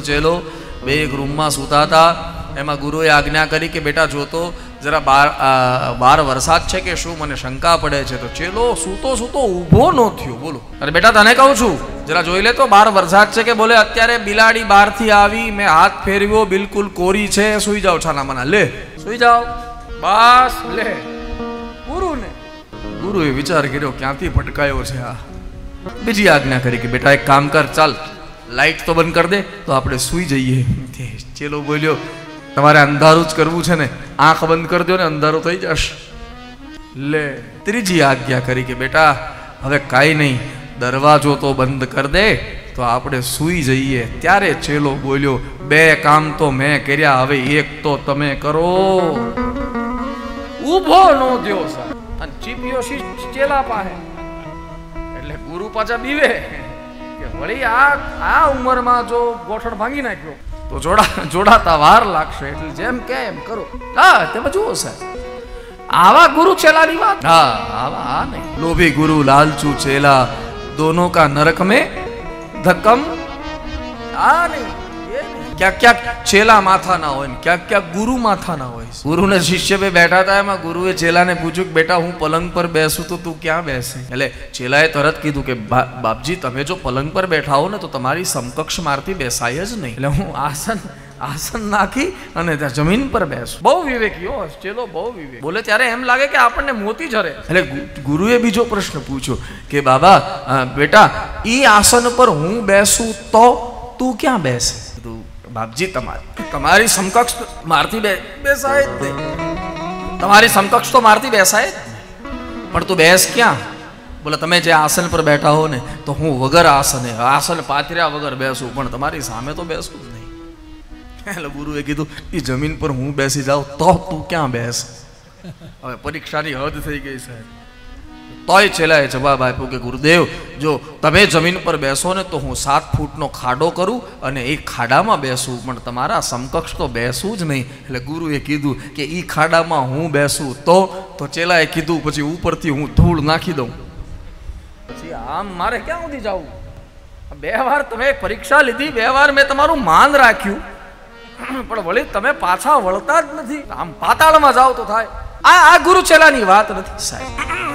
ને ચેલો બે એક રૂમમાં સૂતા હતા. એમાં ગુરુએ આજ્ઞા કરી કે, બેટા જોતો જરા બાર બાર વરસાદ છે કે શું? મને શંકા પડે છે. તો ચેલો સૂતો સૂતો ઊભો ન થયો. બોલો. અરે બેટા, તને કહું છું, જરા જોઈ લે તો, બાર વરસાદ છે કે બોલે? અત્યારે બિલાડી બહારથી આવી, મેં હાથ ફેરવ્યો, બિલકુલ કોરી છે. સુઈ જાઓ છાના મના લે. સુઈ જાઓ. બસ, લે. ગુરુને. ગુરુએ વિચાર કર્યો, ક્યાંથી ભટકાયો છે આ? બીજી આજ્ઞા કરી કે, બેટા, એક કામ કર, ચાલ. લાઈટ તો બંધ કર દે, તો આપણે સૂઈ જઈએ. ચેલો બોલ્યો, તમારે અંધારું જ કરવું છે ને, આંખ બંધ કરી દો ને, અંધારું થઈ જશે. લે, ત્રીજી આજ્ઞા કરી કે બેટા, હવે કાંઈ નહીં, દરવાજો તો બંધ કર દે, તો આપણે સૂઈ જઈએ. ત્યારે ચેલો બોલ્યો, બે કામ તો મેં કર્યા, હવે એક તો તમે કરો. ઊભો નો દ્યો સાહેબ. અને ચીપિયો ચેલા પાસે? એટલે ગુરુ પાછા બીવે. કે વળી આ આ ઉંમરમાં જો ગોઠણ ભાંગી નાખ્યો, તો જોડા જોડાતા વાર લાગશે. એટલે જેમ કે એમ કરો. હા, તમે જુઓ સાહેબ આવા ગુરુ ચેલાની વાત. હા, આવા આ નહીં. લોભી ગુરુ, લાલચુ ચેલા દોનો કા નરક મે ધક્કમ. આ નહીં. ક્યાંક ક્યાંક ચેલા માથા ના હોય ક્યાંક ક્યાંક ગુરુ માથા ના હોય. ગુરુ ને શિષ્ય બે બેઠા હતા, એમાં ગુરુએ ચેલાને પૂછ્યું કે, બેટા, હું પલંગ પર બેસું તો તું ક્યાં બેસે? એટલે ચેલાએ તરત કીધું કે બાપજી, તમે જો પલંગ પર બેઠા હો ને, તો તમારી સમકક્ષ મારથી બેસાય જ નહીં. એટલે હું આસન આસન નાખી અને ત્યાં જમીન પર બેસું. બહુ વિવેકીઓ ચેલો બહુ વિવેક. બોલે, ત્યારે એમ લાગે કે આપણને મોતી જરે એટલે ગુરુએ બીજો પ્રશ્ન પૂછ્યો કે, બાબા બેટા, ઈ આસન પર હું બેસું તો તું ક્યાં બેસે? બાપજી, તમારી તમારી સમકક્ષ મારથી બે, બેસાય જ નહીં તમારી સમકક્ષ તો મારથી બેસાય પણ તું બેસ ક્યાં? બોલે, તમે જે આસન પર બેઠા હો ને તો હું વગર આસને, આસન પાથર્યા વગર બેસું, પણ તમારી સામે તો બેસું જ નહીં. એટલે ગુરુએ કીધું એ જમીન પર હું બેસી જાઉં, તો તું ક્યાં બેસ? હવે પરીક્ષાની હદ થઈ ગઈ, સાહેબ. તોય છેલ્લાએ જવાબ આપ્યો કે, ગુરુદેવ, જો તમે જમીન પર બેસો ને તો હું સાત ફૂટનો ખાડો કરું અને એ ખાડામાં બેસું. પણ તમારા સમકક્ષ તો બેસું જ નહીં. એટલે ગુરુએ કીધું કે એ ખાડામાં હું બેસું તો? તો ચેલાએ કીધું, પછી ઉપરથી હું ધૂળ નાખી દઉં. પછી, આમ મારે ક્યાં સુધી જવું? બે વાર તમે પરીક્ષા લીધી, બે વાર મેં તમારું માન રાખ્યું. પણ વળી તમે પાછા વળતા જ નથી. આમ પાતાળમાં જાઓ તો થાય. આ આ ગુરુ ચેલાની વાત નથી, સાહેબ.